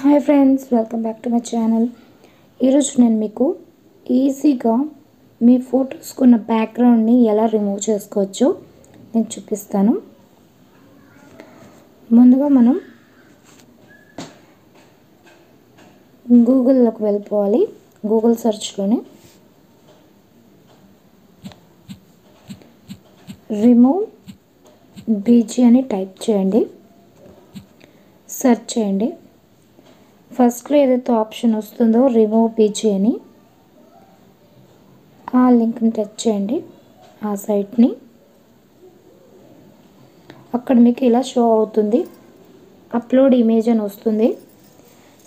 Hi friends welcome back to my channel ఈరోజు నేను మీకు ఈజీగా మీ ఫోటోస్కున్న బ్యాక్గ్రౌండ్ని ఎలా రిమూవ్ చేసుకోవచ్చో నేను చూపిస్తాను. ముందుగా మనం గూగుల్లోకి వెళ్ళిపోవాలి. గూగుల్ సెర్చ్లోనే రిమూవ్ బీజీ అని టైప్ చేయండి. సెర్చ్ చేయండి. ఫస్ట్లో ఏదైతే ఆప్షన్ వస్తుందో రిమూవ్ బీజీ అని ఆ లింక్ని టచ్ చేయండి ఆ సైట్ని. అక్కడ మీకు ఇలా షో అవుతుంది అప్లోడ్ ఇమేజ్ అని వస్తుంది.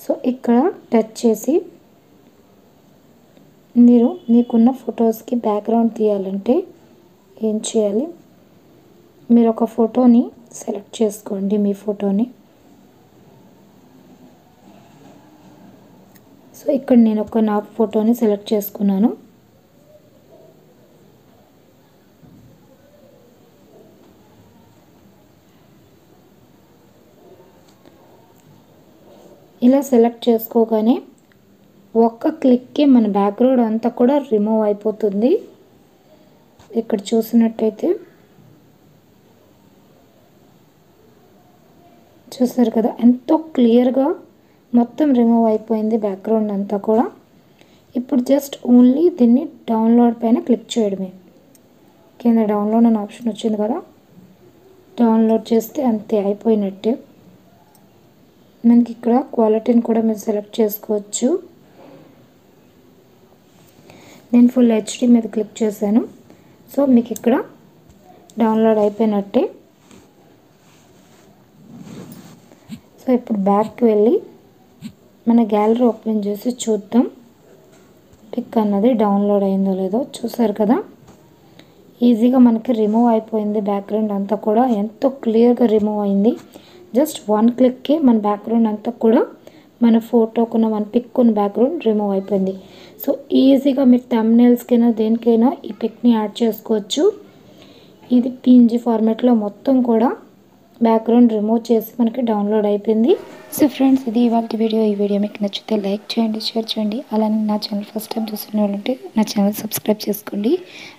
సో ఇక్కడ టచ్ చేసి మీరు మీకున్న ఫొటోస్కి బ్యాక్గ్రౌండ్ తీయాలంటే ఏం చేయాలి? మీరు ఒక ఫోటోని సెలెక్ట్ చేసుకోండి మీ ఫోటోని. సో ఇక్కడ నేను ఒక నా ఫోటోని సెలెక్ట్ చేసుకున్నాను. ఇలా సెలెక్ట్ చేసుకోగానే ఒక్క క్లిక్కి మన బ్యాక్గ్రౌండ్ అంతా కూడా రిమూవ్ అయిపోతుంది. ఇక్కడ చూసినట్టయితే చూసారు కదా ఎంతో క్లియర్గా మొత్తం రిమూవ్ అయిపోయింది బ్యాక్గ్రౌండ్ అంతా కూడా. ఇప్పుడు జస్ట్ ఓన్లీ దీన్ని డౌన్లోడ్ పైన క్లిక్ చేయడమే. కింద డౌన్లోడ్ అనే ఆప్షన్ వచ్చింది కదా. డౌన్లోడ్ చేస్తే అంతే అయిపోయినట్టే. మనకి ఇక్కడ క్వాలిటీని కూడా మీరు సెలెక్ట్ చేసుకోవచ్చు. నేను ఫుల్ హెచ్డి మీద క్లిక్ చేశాను. సో మీకు ఇక్కడ డౌన్లోడ్ అయిపోయినట్టే. సో ఇప్పుడు బ్యాక్కి వెళ్ళి మన గ్యాలరీ ఓపెన్ చేసి చూద్దాం. పిక్ అన్నది డౌన్లోడ్ అయిందో లేదో చూసారు కదా? ఈజీగా మనకి రిమూవ్ అయిపోయింది బ్యాక్గ్రౌండ్ అంతా కూడా. ఎంతో క్లియర్గా రిమూవ్ అయింది. జస్ట్ వన్ క్లిక్కే మన బ్యాక్గ్రౌండ్ అంతా కూడా మన ఫోటోకున్న మన పిక్ బ్యాక్గ్రౌండ్ రిమూవ్ అయిపోయింది. సో ఈజీగా మీరు తమ్నేల్స్కైనా దేనికైనా ఈ పిక్ని యాడ్ చేసుకోవచ్చు. ఇది పీఎన్జీ ఫార్మాట్లో మొత్తం కూడా బ్యాక్గ్రౌండ్ రిమూవ్ చేసి మనకి డౌన్లోడ్ అయిపోయింది. సో ఫ్రెండ్స్ ఇది ఇవాళ వీడియో. ఈ వీడియో మీకు నచ్చితే లైక్ చేయండి షేర్ చేయండి. అలానే నా ఛానల్ ఫస్ట్ టైం చూస్తున్న వాళ్ళంటే నా ఛానల్ సబ్స్క్రైబ్ చేసుకోండి.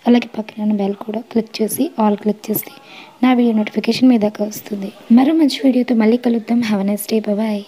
అలాగే పక్కన ఉన్న బెల్ కూడా క్లిక్ చేసి ఆల్ క్లిక్ చేసి నా వీడియో నోటిఫికేషన్ మీ దాకా వస్తుంది. మరో మంచి వీడియోతో మళ్ళీ కలుద్దాం. Have next day bye